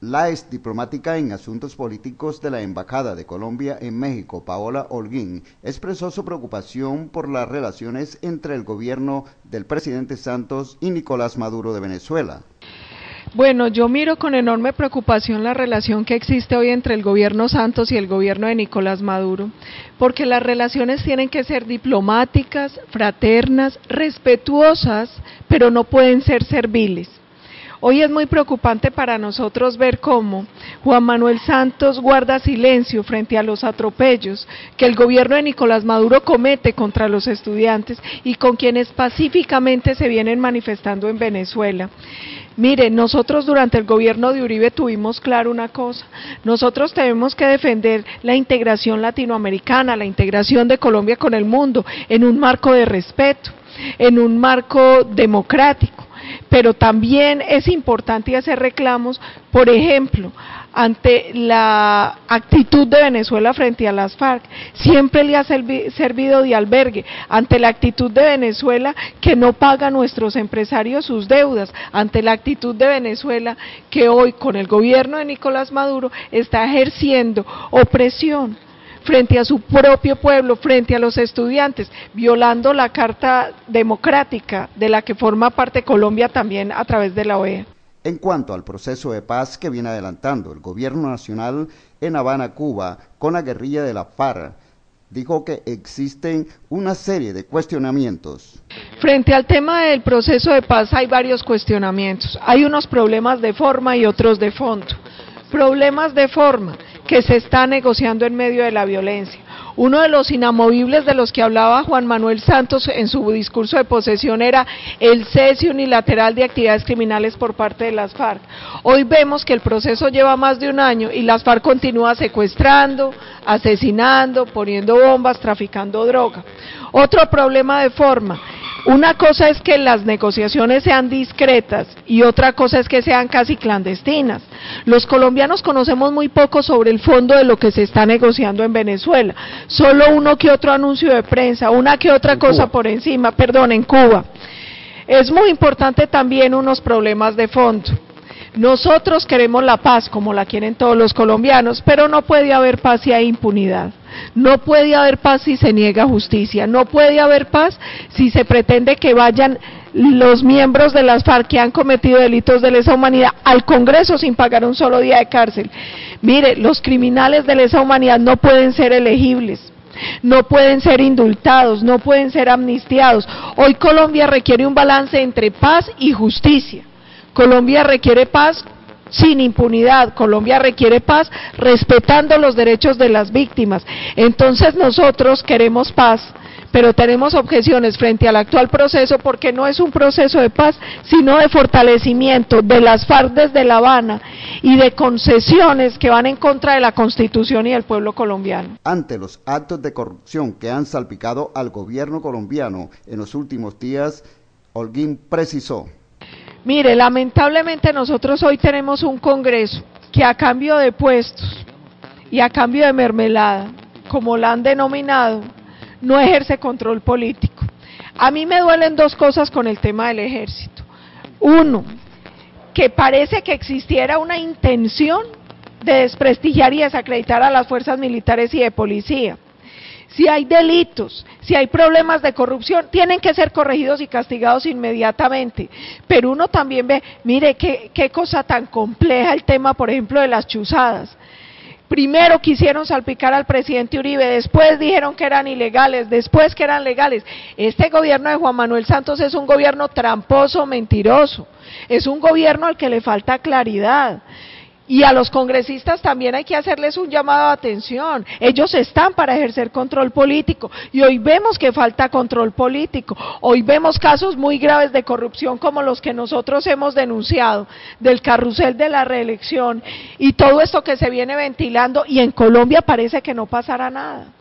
La ex diplomática en asuntos políticos de la Embajada de Colombia en México, Paola Holguín, expresó su preocupación por las relaciones entre el gobierno del presidente Santos y Nicolás Maduro de Venezuela. Bueno, yo miro con enorme preocupación la relación que existe hoy entre el gobierno Santos y el gobierno de Nicolás Maduro, porque las relaciones tienen que ser diplomáticas, fraternas, respetuosas, pero no pueden ser serviles. Hoy es muy preocupante para nosotros ver cómo Juan Manuel Santos guarda silencio frente a los atropellos que el gobierno de Nicolás Maduro comete contra los estudiantes y con quienes pacíficamente se vienen manifestando en Venezuela. Mire, nosotros durante el gobierno de Uribe tuvimos claro una cosa, nosotros tenemos que defender la integración latinoamericana, la integración de Colombia con el mundo, en un marco de respeto, en un marco democrático pero también es importante hacer reclamos, por ejemplo, ante la actitud de Venezuela frente a las FARC, siempre le ha servido de albergue, ante la actitud de Venezuela que no paga a nuestros empresarios sus deudas, ante la actitud de Venezuela que hoy con el gobierno de Nicolás Maduro está ejerciendo opresión frente a su propio pueblo, frente a los estudiantes, violando la Carta Democrática de la que forma parte Colombia también a través de la OEA. En cuanto al proceso de paz que viene adelantando el gobierno nacional en Habana, Cuba, con la guerrilla de la FARC, dijo que existen una serie de cuestionamientos. Frente al tema del proceso de paz hay varios cuestionamientos. Hay unos problemas de forma y otros de fondo. Problemas de forma que se está negociando en medio de la violencia. Uno de los inamovibles de los que hablaba Juan Manuel Santos en su discurso de posesión era el cese unilateral de actividades criminales por parte de las FARC. Hoy vemos que el proceso lleva más de un año y las FARC continúa secuestrando, asesinando, poniendo bombas, traficando droga. Otro problema de forma, una cosa es que las negociaciones sean discretas y otra cosa es que sean casi clandestinas. Los colombianos conocemos muy poco sobre el fondo de lo que se está negociando en Venezuela. Solo uno que otro anuncio de prensa, una que otra cosa por encima, perdón, en Cuba. Es muy importante también unos problemas de fondo. Nosotros queremos la paz como la quieren todos los colombianos, pero no puede haber paz si hay impunidad. No puede haber paz si se niega justicia. No puede haber paz si se pretende que vayan los miembros de las FARC que han cometido delitos de lesa humanidad al Congreso sin pagar un solo día de cárcel. Mire, los criminales de lesa humanidad no pueden ser elegibles no pueden ser indultados, no pueden ser amnistiados. Hoy Colombia requiere un balance entre paz y justicia. Colombia requiere paz sin impunidad. Colombia requiere paz respetando los derechos de las víctimas. Entonces nosotros queremos paz, pero tenemos objeciones frente al actual proceso porque no es un proceso de paz, sino de fortalecimiento de las FARC desde La Habana y de concesiones que van en contra de la Constitución y del pueblo colombiano. Ante los actos de corrupción que han salpicado al gobierno colombiano en los últimos días, Holguín precisó Mire, lamentablemente nosotros hoy tenemos un Congreso que a cambio de puestos y a cambio de mermelada, como la han denominado, no ejerce control político. A mí me duelen dos cosas con el tema del ejército. Uno, que parece que existiera una intención de desprestigiar y desacreditar a las fuerzas militares y de policía si hay delitos, si hay problemas de corrupción, tienen que ser corregidos y castigados inmediatamente. Pero uno también ve, mire qué, qué cosa tan compleja el tema, por ejemplo, de las chuzadas. Primero quisieron salpicar al presidente Uribe, después dijeron que eran ilegales, después que eran legales. Este gobierno de Juan Manuel Santos es un gobierno tramposo, mentiroso. Es un gobierno al que le falta claridad. Y a los congresistas también hay que hacerles un llamado de atención. Ellos están para ejercer control político y hoy vemos que falta control político. Hoy vemos casos muy graves de corrupción como los que nosotros hemos denunciado, del carrusel de la reelección y todo esto que se viene ventilando y en Colombia parece que no pasará nada.